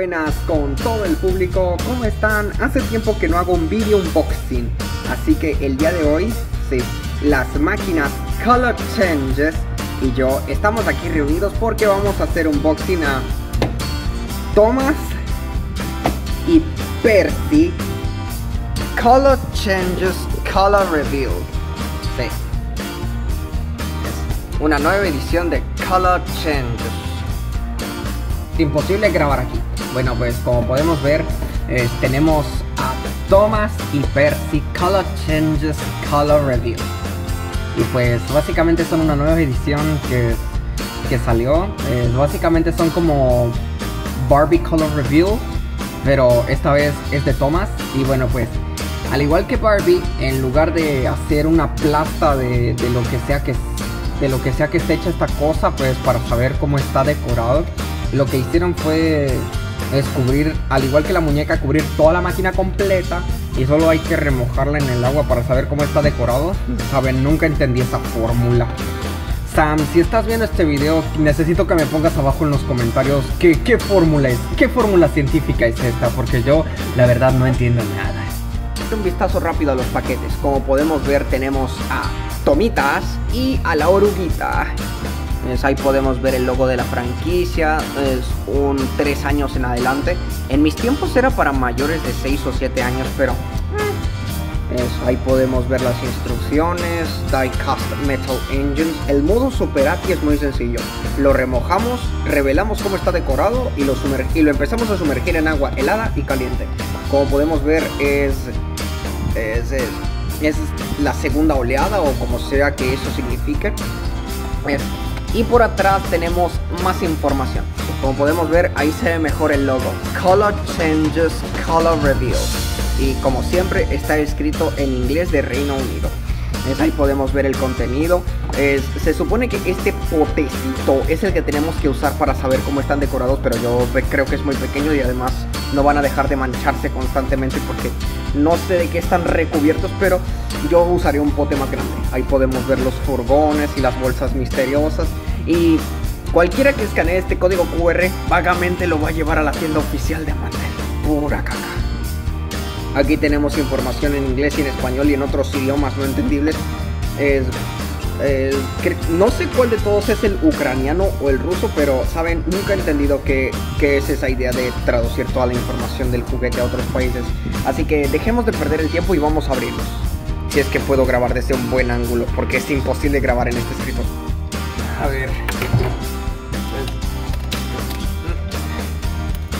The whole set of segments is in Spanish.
Buenas con todo el público, ¿cómo están? Hace tiempo que no hago un video unboxing, así que el día de hoy, sí, las máquinas Color Changes y yo estamos aquí reunidos porque vamos a hacer un unboxing a Thomas y Percy Color Changes Color Reveal. Sí. Una nueva edición de Color Changes. Imposible grabar aquí. Bueno, pues como podemos ver, eh, tenemos a Thomas y Percy Color Changes Color Reveal. Y pues básicamente son una nueva edición que, que salió. Eh, básicamente son como Barbie Color Reveal, pero esta vez es de Thomas. Y bueno, pues al igual que Barbie, en lugar de hacer una plasta de, de lo que sea que de lo que sea que hecha esta cosa, pues para saber cómo está decorado, lo que hicieron fue es cubrir, al igual que la muñeca, cubrir toda la máquina completa y solo hay que remojarla en el agua para saber cómo está decorado. Saben, nunca entendí esa fórmula. Sam, si estás viendo este video, necesito que me pongas abajo en los comentarios qué, qué fórmula es, qué fórmula científica es esta, porque yo la verdad no entiendo nada. Un vistazo rápido a los paquetes. Como podemos ver tenemos a Tomitas y a la oruguita ahí podemos ver el logo de la franquicia, es un 3 años en adelante. En mis tiempos era para mayores de 6 o 7 años, pero eh, ahí podemos ver las instrucciones, Die-Cast Metal Engines. El modus operandi es muy sencillo. Lo remojamos, revelamos cómo está decorado y lo, y lo empezamos a sumergir en agua helada y caliente. Como podemos ver es, es, es, la segunda oleada o como sea que eso signifique. Y por atrás tenemos más información. Como podemos ver, ahí se ve mejor el logo. Color Changes Color Reveal. Y como siempre, está escrito en inglés de Reino Unido. Ahí podemos ver el contenido. se supone que este potecito es el que tenemos que usar para saber cómo están decorados, pero yo creo que es muy pequeño y además no van a dejar de mancharse constantemente porque no sé de qué están recubiertos, pero yo usaría un pote más grande. Ahí podemos ver los furgones y las bolsas misteriosas. Y cualquiera que escanee este código QR vagamente lo va a llevar a la tienda oficial de Amandel. Pura caca. Aquí tenemos información en inglés y en español y en otros idiomas no entendibles. Es eh, no sé cuál de todos es el ucraniano o el ruso, pero saben, nunca he entendido qué, es esa idea de traducir toda la información del juguete a otros países. Así que dejemos de perder el tiempo y vamos a abrirlos. Si es que puedo grabar desde un buen ángulo, porque es imposible grabar en este escritor. A ver.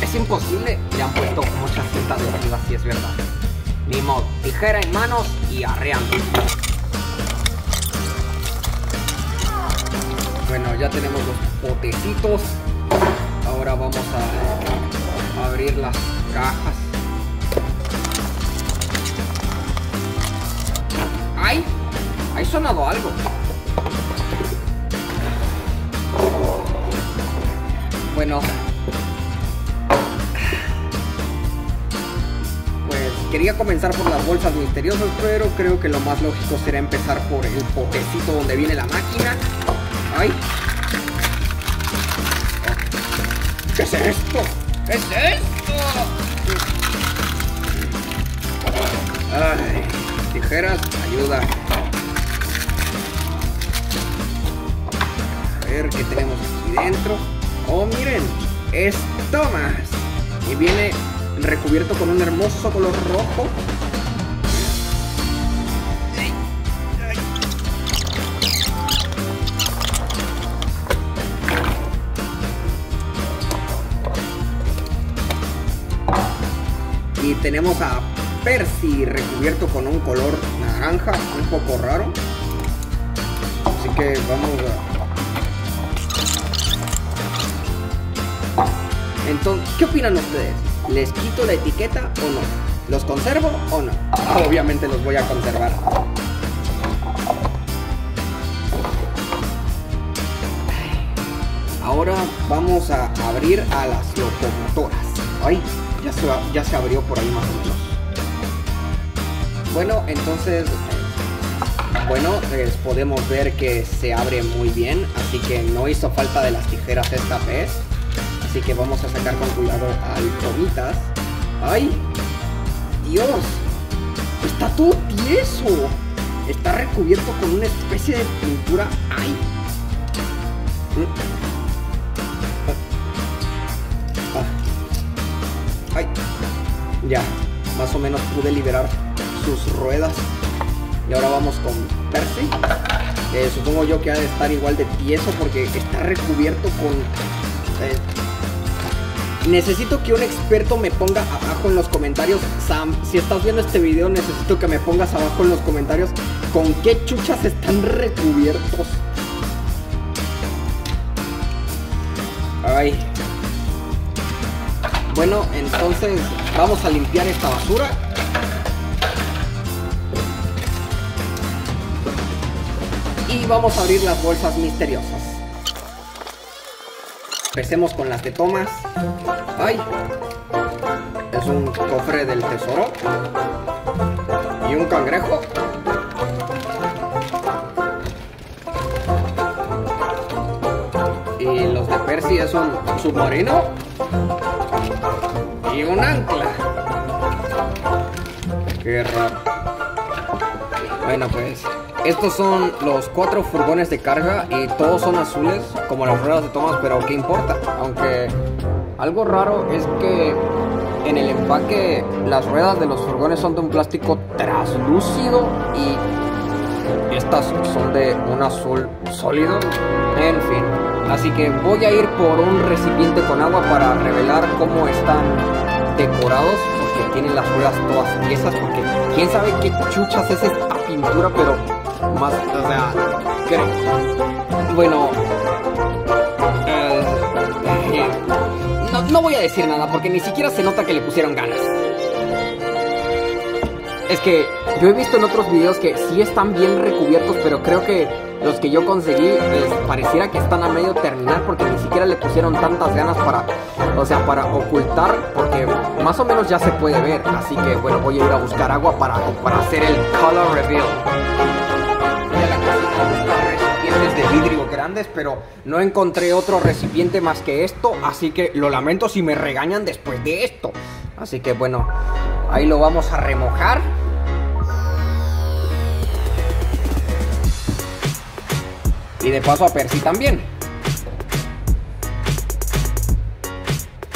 Es imposible, le han puesto muchas cintas de arriba, si es verdad. Ni modo, tijera en manos y arreando. Bueno, ya tenemos los potecitos. Ahora vamos a abrir las cajas. ¡Ay! Hay sonado algo. Bueno. Pues quería comenzar por las bolsas misteriosas, pero creo que lo más lógico será empezar por el potecito donde viene la máquina. ¡Ay! ¿Qué es esto? ¿Qué es esto? Ay, tijeras, ayuda. A ver qué tenemos aquí dentro. Oh, miren, es Thomas. Y viene recubierto con un hermoso color rojo tenemos a Percy recubierto con un color naranja, un poco raro. Así que vamos a... Entonces, ¿qué opinan ustedes? ¿Les quito la etiqueta o no? ¿Los conservo o no? Obviamente los voy a conservar. Ahora vamos a abrir a las locomotoras. Ay, ya se, ya se abrió por ahí más o menos. Bueno, entonces, bueno, pues podemos ver que se abre muy bien, así que no hizo falta de las tijeras esta vez. Así que vamos a sacar con cuidado al Tomitas. ¡Ay! ¡Dios! ¡Está todo tieso! Está recubierto con una especie de pintura. ¡Ay! Ya, más o menos pude liberar sus ruedas. Y ahora vamos con Percy. supongo yo que ha de estar igual de tieso porque está recubierto con... Eh, necesito que un experto me ponga abajo en los comentarios. Sam, si estás viendo este video, necesito que me pongas abajo en los comentarios con qué chuchas están recubiertos. Ay. Bueno, entonces vamos a limpiar esta basura. Y vamos a abrir las bolsas misteriosas. Empecemos con las de Thomas. ¡Ay! Es un cofre del tesoro. Y un cangrejo. Y los de Percy es un submarino. Un ancla. Qué raro. Bueno, pues estos son los cuatro furgones de carga y todos son azules, como las ruedas de Thomas, pero ¿qué importa? Aunque algo raro es que en el empaque las ruedas de los furgones son de un plástico translúcido y estas son de un azul sólido. En fin, así que voy a ir por un recipiente con agua para revelar cómo están decorados porque tienen las ruedas todas tiesas porque quién sabe qué chuchas es esta pintura pero más, o sea, bueno, eh, no, no voy a decir nada porque ni siquiera se nota que le pusieron ganas. Es que yo he visto en otros videos que sí están bien recubiertos, pero creo que los que yo conseguí pues, pareciera que están a medio terminar porque ni siquiera le pusieron tantas ganas para, o sea, para ocultar, porque más o menos ya se puede ver. Así que bueno, voy a ir a buscar agua para, para hacer el color reveal recipientes de vidrio grandes, pero no encontré otro recipiente más que esto, así que lo lamento si me regañan después de esto. Así que bueno, ahí lo vamos a remojar. Y de paso a Percy también.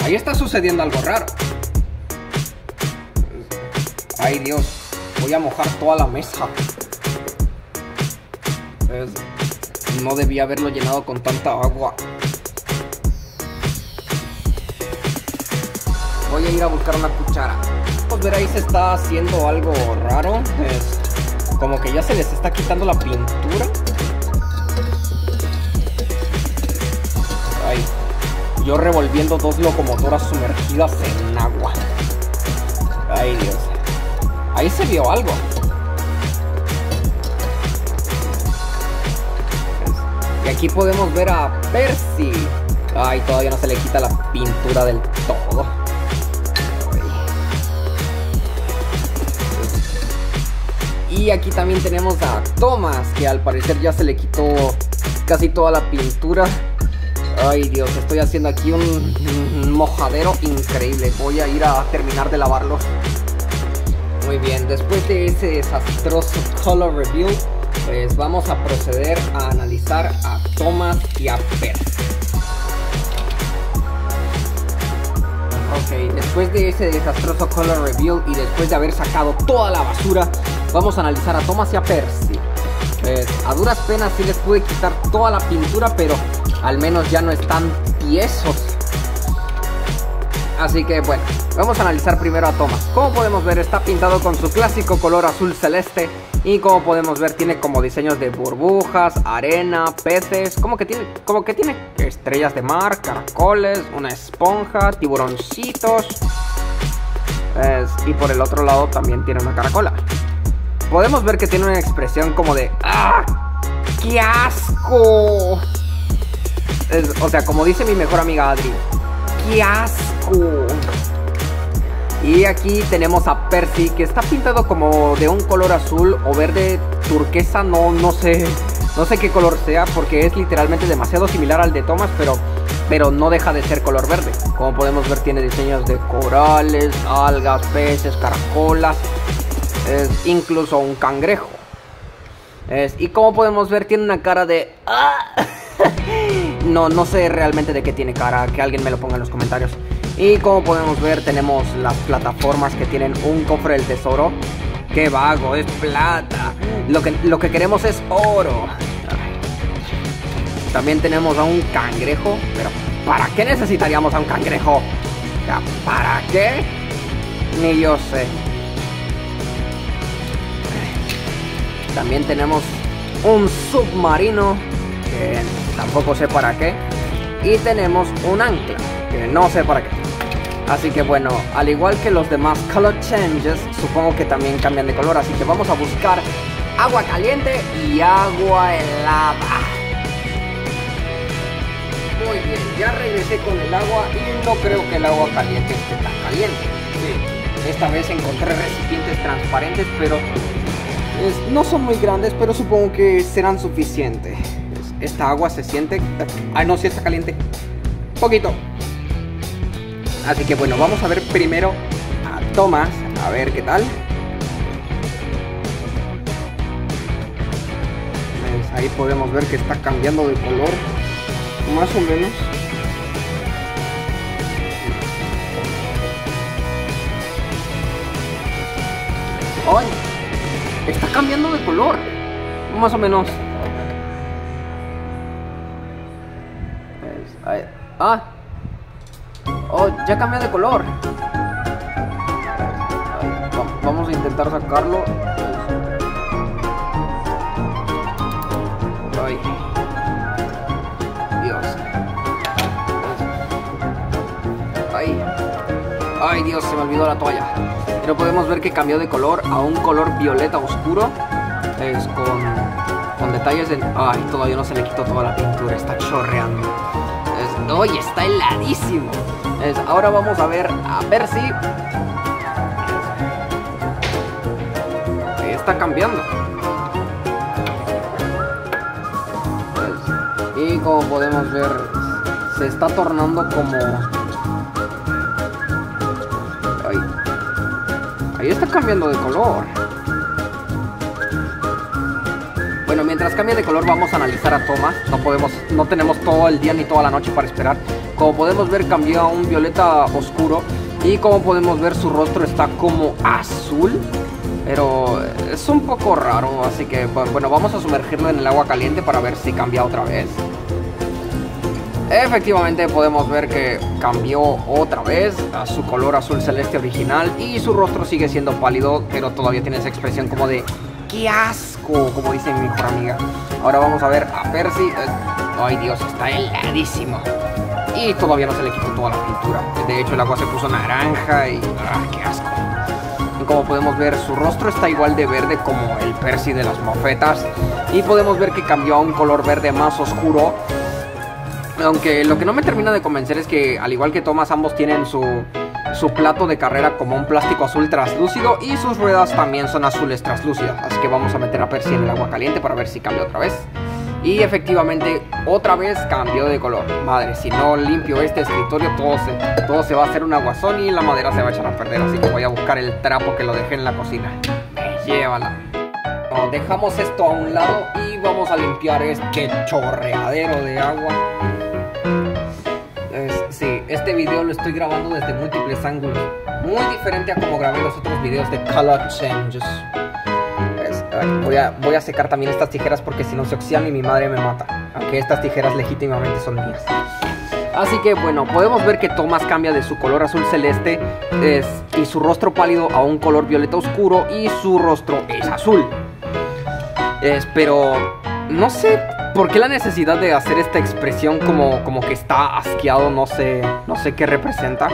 Ahí está sucediendo algo raro. Ay Dios, voy a mojar toda la mesa no debía haberlo llenado con tanta agua. Voy a ir a buscar una cuchara. Pues ver ahí se está haciendo algo raro. Como que ya se les está quitando la pintura. Yo revolviendo dos locomotoras sumergidas en agua. Ay Dios. Ahí se vio algo. Y aquí podemos ver a Percy. Ay, todavía no se le quita la pintura del todo. Y aquí también tenemos a Thomas, que al parecer ya se le quitó casi toda la pintura. Ay Dios, estoy haciendo aquí un, mojadero increíble. Voy a ir a terminar de lavarlo. Muy bien, después de ese desastroso color review, pues vamos a proceder a analizar a Thomas y a Per. Ok, después de ese desastroso color reveal y después de haber sacado toda la basura, vamos a analizar a Thomas y a Percy. A duras penas sí les pude quitar toda la pintura, pero al menos ya no están tiesos. Así que bueno, vamos a analizar primero a Thomas. Como podemos ver está pintado con su clásico color azul celeste y como podemos ver tiene como diseños de burbujas, arena, peces, como que tiene, como que tiene estrellas de mar, caracoles, una esponja, tiburoncitos. y por el otro lado también tiene una caracola. Podemos ver que tiene una expresión como de ¡Ah! ¡Qué asco! o sea, como dice mi mejor amiga Adri, ¡qué asco! Y aquí tenemos a Percy que está pintado como de un color azul o verde turquesa, no, no sé, no sé qué color sea porque es literalmente demasiado similar al de Thomas, pero pero no deja de ser color verde. Como podemos ver tiene diseños de corales, algas, peces, caracolas, es incluso un cangrejo. Es, y como podemos ver tiene una cara de... ¡Ah! no, no sé realmente de qué tiene cara, que alguien me lo ponga en los comentarios. Y como podemos ver tenemos las plataformas que tienen un cofre del tesoro. ¡Qué vago! Es plata. Lo que, lo que queremos es oro. También tenemos a un cangrejo. Pero ¿para qué necesitaríamos a un cangrejo? ¿Para qué? Ni yo sé. También tenemos un submarino. Que tampoco sé para qué. Y tenemos un ancla. Que no sé para qué. Así que bueno, al igual que los demás color changes, supongo que también cambian de color. Así que vamos a buscar agua caliente y agua helada. Muy bien, ya regresé con el agua y no creo que el agua caliente esté tan caliente. Sí, esta vez encontré recipientes transparentes, pero no son muy grandes, pero supongo que serán suficientes. Esta agua se siente... Ay, no, si está caliente. Poquito. Así que bueno, vamos a ver primero a Thomas, a ver qué tal. Pues ahí podemos ver que está cambiando de color, más o menos. ¡Ay! Está cambiando de color, más o menos. Ah, Oh, ya cambió de color. Vamos a intentar sacarlo. Ay. Dios. Ay. Ay, Dios, se me olvidó la toalla. Pero podemos ver que cambió de color a un color violeta oscuro. Es con, con detalles de... Ay, todavía no se le quitó toda la pintura. Está chorreando. Es... ¡Ay, está heladísimo! ahora vamos a ver, a ver si... Está cambiando. y como podemos ver, se está tornando como... está cambiando de color. Bueno, mientras cambia de color vamos a analizar a Thomas. No podemos, no tenemos todo el día ni toda la noche para esperar. Como podemos ver cambió a un violeta oscuro y como podemos ver su rostro está como azul. Pero es un poco raro, así que bueno, vamos a sumergirlo en el agua caliente para ver si cambia otra vez. Efectivamente podemos ver que cambió otra vez a su color azul celeste original y su rostro sigue siendo pálido, pero todavía tiene esa expresión como de ¡qué asco! Como dice mi mejor amiga. Ahora vamos a ver a Percy. ¡Ay Dios! Está heladísimo y todavía no se le quitó toda la pintura. De hecho, el agua se puso naranja y... ¡Ah, qué asco! Como podemos ver, su rostro está igual de verde como el Percy de las mofetas. Y podemos ver que cambió a un color verde más oscuro. Aunque lo que no me termina de convencer es que, al igual que Thomas, ambos tienen su, su plato de carrera como un plástico azul translúcido y sus ruedas también son azules translúcidas. Así que vamos a meter a Percy en el agua caliente para ver si cambia otra vez. Y efectivamente otra vez cambió de color. Madre, si no limpio este escritorio todo se, todo se va a hacer un aguazón y la madera se va a echar a perder. Así que voy a buscar el trapo que lo dejé en la cocina. Llévala. dejamos esto a un lado y vamos a limpiar este chorreadero de agua. Este video lo estoy grabando desde múltiples ángulos. Muy diferente a como grabé los otros videos de Color Changes. Voy a, voy a secar también estas tijeras porque si no se oxidan y mi madre me mata. Aunque estas tijeras legítimamente son mías. Así que bueno, podemos ver que Thomas cambia de su color azul celeste y su rostro pálido a un color violeta oscuro y su rostro es azul. pero no sé por qué la necesidad de hacer esta expresión como, como que está asqueado, no sé, no sé qué representa.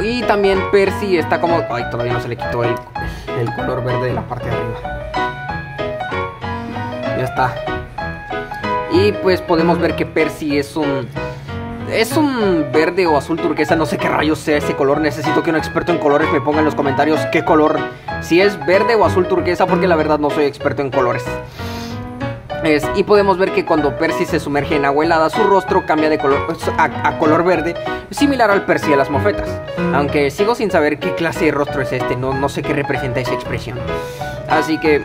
Y también Percy está como... Ay, todavía no se le quitó el, el color verde de la parte de arriba. Ya está. Y pues podemos ver que Percy es un... Es un verde o azul turquesa, no sé qué rayos sea ese color. Necesito que un experto en colores me ponga en los comentarios qué color, si es verde o azul turquesa, porque la verdad no soy experto en colores. Y podemos ver que cuando Percy se sumerge en agua helada, su rostro cambia de color a, color verde, similar al Percy de las mofetas. Aunque sigo sin saber qué clase de rostro es este, no, no sé qué representa esa expresión. Así que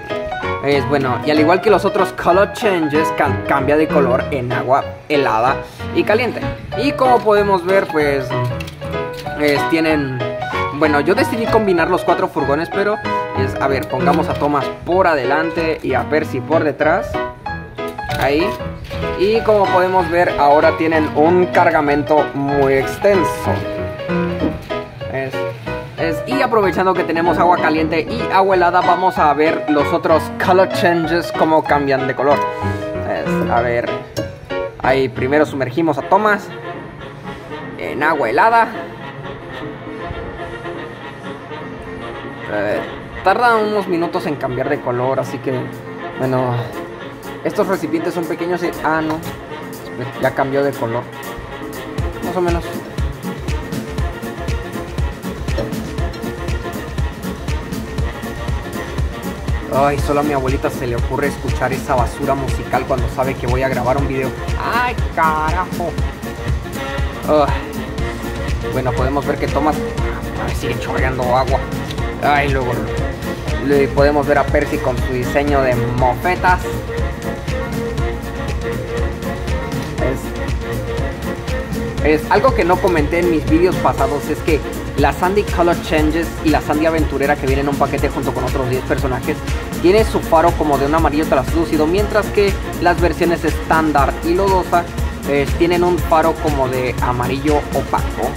es bueno, y al igual que los otros color changes, cambia de color en agua helada y caliente. Y como podemos ver, pues tienen... Bueno, yo decidí combinar los cuatro furgones, pero es, a ver, pongamos a Thomas por adelante y a Percy por detrás ahí. Y como podemos ver, ahora tienen un cargamento muy extenso. y aprovechando que tenemos agua caliente y agua helada, vamos a ver los otros color changes, cómo cambian de color. a ver, ahí primero sumergimos a Thomas en agua helada. tarda unos minutos en cambiar de color, así que, bueno, estos recipientes son pequeños y... Ah, no. Ya cambió de color. Más o menos. Ay, solo a mi abuelita se le ocurre escuchar esa basura musical cuando sabe que voy a grabar un video. ¡Ay, carajo! Bueno, podemos ver que Thomas... sigue chorreando agua. Ay, luego... Podemos ver a Percy con su diseño de mofetas. Es algo que no comenté en mis vídeos pasados es que la Sandy Color Changes y la Sandy Aventurera que vienen en un paquete junto con otros 10 personajes tiene su faro como de un amarillo translúcido mientras que las versiones estándar y lodosa eh, tienen un faro como de amarillo opaco.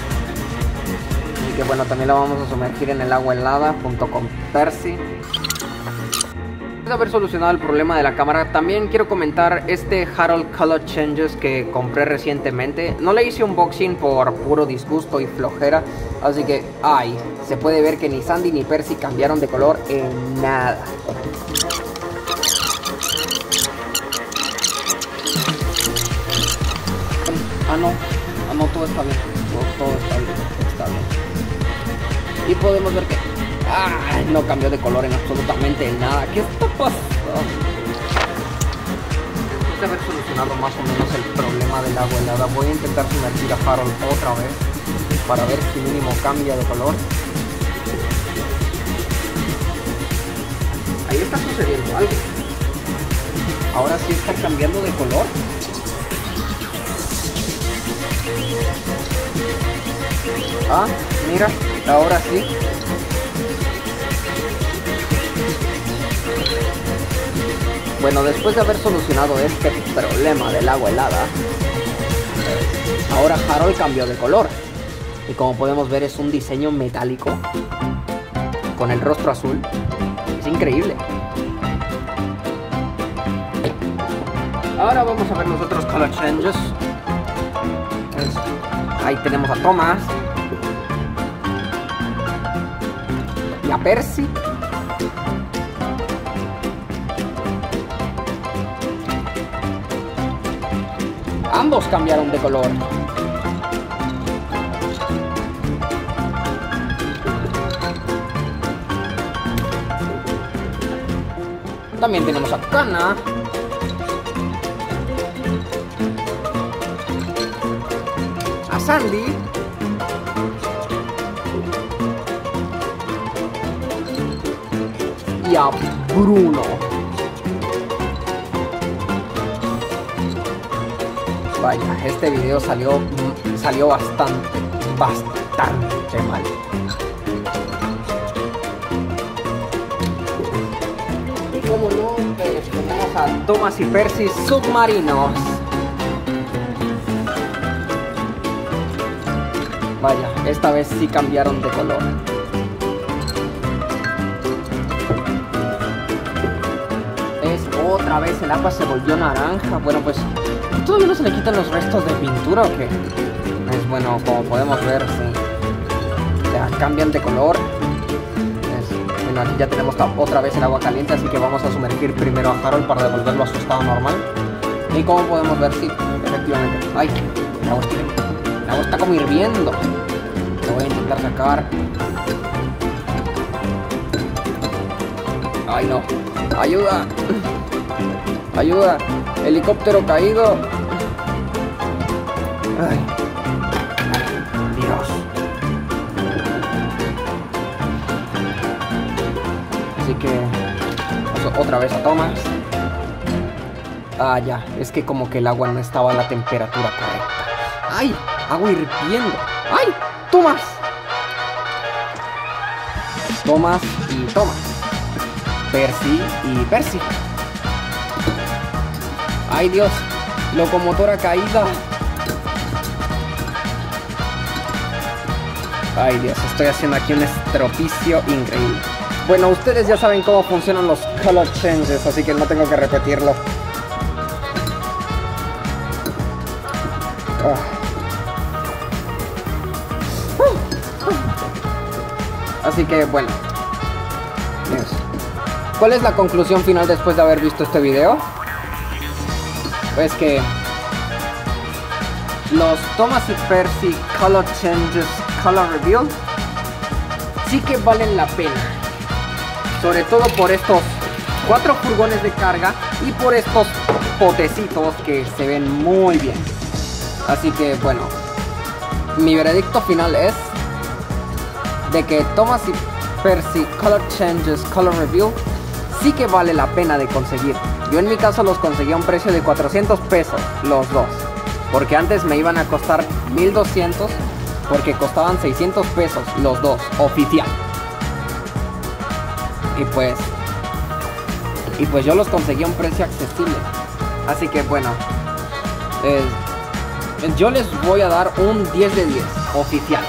Así que bueno, también lo vamos a sumergir en el agua helada junto con Percy de haber solucionado el problema de la cámara, también quiero comentar este Harold Color Changes que compré recientemente. No le hice unboxing por puro disgusto y flojera, así que, ay, se puede ver que ni Sandy ni Percy cambiaron de color en nada. Ah, no, ah, no, todo está bien, todo, todo está bien, está bien. Y podemos ver que No cambió de color en absolutamente nada. ¿Qué está pasando? De haber solucionado más o menos el problema del agua helada, voy a intentar sumergir a Harold otra vez para ver si mínimo cambia de color. Ahí está sucediendo algo. Ahora sí está cambiando de color. Ah, mira, ahora sí. Bueno, después de haber solucionado este problema del agua helada, ahora Harold cambió de color. Y como podemos ver es un diseño metálico con el rostro azul. Es increíble. Ahora vamos a ver los otros color changes. Ahí tenemos a Thomas. Y a Percy. Ambos cambiaron de color. También tenemos a Kana. A Sandy. Y a Bruno. Vaya, este video salió, salió bastante, bastante mal. Y como no, tenemos a Thomas y Percy submarinos. Vaya, esta vez sí cambiaron de color. Es otra vez el agua se volvió naranja. Bueno, pues ¿Todavía no se le quitan los restos de pintura o qué? Es bueno, como podemos ver, sí. Ya cambian de color. bueno, aquí ya tenemos otra vez el agua caliente, así que vamos a sumergir primero a Harold para devolverlo a su estado normal. Y como podemos ver, sí, efectivamente. ¡Ay! El agua, está, el como hirviendo. Lo voy a intentar sacar. ¡Ay, no! ¡Ayuda! Ayuda. Helicóptero caído. Ay. Dios. Así que... Otra vez a Thomas. Ah, ya. Es que como que el agua no estaba a la temperatura correcta. ¡Ay! Agua hirviendo. ¡Ay! ¡Thomas! Thomas y Thomas. Percy y Percy. ¡Ay Dios! Locomotora caída. Ay Dios, estoy haciendo aquí un estropicio increíble. Bueno, ustedes ya saben cómo funcionan los color changes, así que no tengo que repetirlo. Así que bueno. ¿Cuál es la conclusión final después de haber visto este video? Pues que los Thomas y Percy Color Changes Color Reveal sí que valen la pena. Sobre todo por estos cuatro furgones de carga y por estos potecitos que se ven muy bien. Así que bueno, mi veredicto final es de que Thomas y Percy Color Changes Color Reveal sí que vale la pena de conseguir. Yo en mi caso los conseguí a un precio de 400 pesos los dos. Porque antes me iban a costar 1200 porque costaban 600 pesos los dos, oficial. Y pues y pues yo los conseguí a un precio accesible. Así que bueno, yo les voy a dar un 10 de 10 oficial.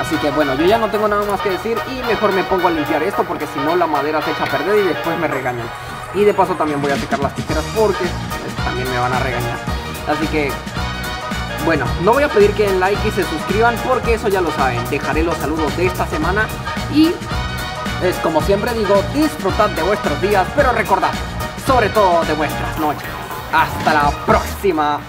Así que bueno, yo ya no tengo nada más que decir y mejor me pongo a limpiar esto porque si no la madera se echa a perder y después me regañan. Y de paso también voy a secar las tijeras porque pues, también me van a regañar. Así que bueno, no voy a pedir que den like y se suscriban porque eso ya lo saben. Dejaré los saludos de esta semana y es como siempre digo, disfrutad de vuestros días, pero recordad, sobre todo de vuestras noches. Hasta la próxima.